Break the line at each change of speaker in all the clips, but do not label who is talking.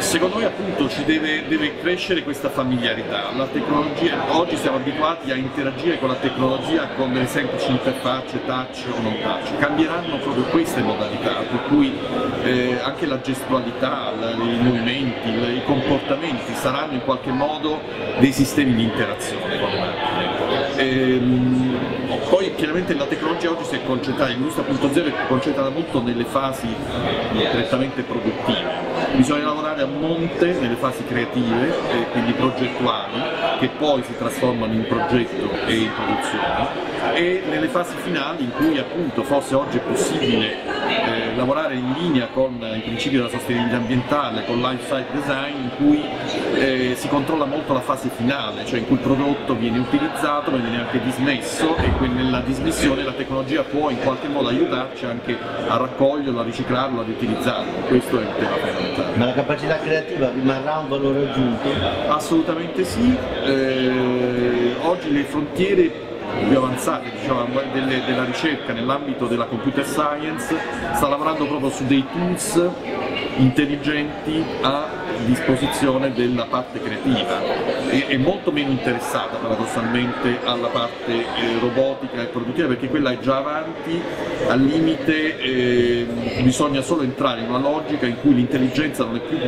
secondo me appunto ci deve, deve, crescere questa familiarità. Oggi siamo abituati a interagire con la tecnologia con delle semplici interfacce touch o non touch, cambieranno proprio queste modalità, per cui eh, anche la gestualità, la, i movimenti, i comportamenti saranno in qualche modo dei sistemi di interazione con le macchine. Ehm, poi chiaramente la tecnologia oggi si è concentrata, l'industria 4.0 è concentrata molto nelle fasi prettamente produttive, bisogna lavorare a monte nelle fasi creative, eh, quindi progettuali, che poi si trasformano in progetto e in produzione. E nelle fasi finali in cui appunto fosse oggi possibile eh, lavorare in linea con i principi della sostenibilità ambientale, con life cycle design, in cui eh, si controlla molto la fase finale, cioè in cui il prodotto viene utilizzato, ma viene anche dismesso e nella dismissione la tecnologia può in qualche modo aiutarci anche a raccoglierlo, a riciclarlo, a riutilizzarlo. Questo è il tema fondamentale.
Ma la capacità creativa rimarrà un valore aggiunto?
Assolutamente sì. Eh, oggi le frontiere più avanzate diciamo, delle, della ricerca nell'ambito della computer science sta lavorando proprio su dei tools intelligenti a disposizione della parte creativa. E è molto meno interessata paradossalmente alla parte eh, robotica e produttiva perché quella è già avanti, al limite eh, bisogna solo entrare in una logica in cui l'intelligenza non è più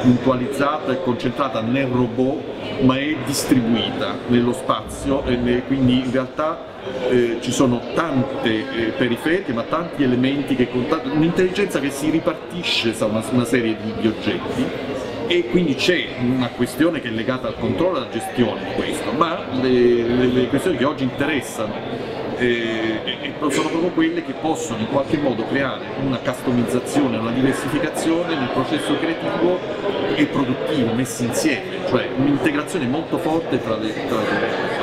puntualizzata e concentrata nel robot ma è distribuita nello spazio e quindi in realtà eh, ci sono tante eh, periferiche ma tanti elementi che contattano, un'intelligenza che si ripartisce su una, una serie di, di oggetti e quindi c'è una questione che è legata al controllo e alla gestione di questo, ma le, le, le questioni che oggi interessano eh, sono proprio quelle che possono in qualche modo creare una customizzazione, una diversificazione nel processo creativo e produttivo messi insieme, cioè un'integrazione molto forte tra le, tra le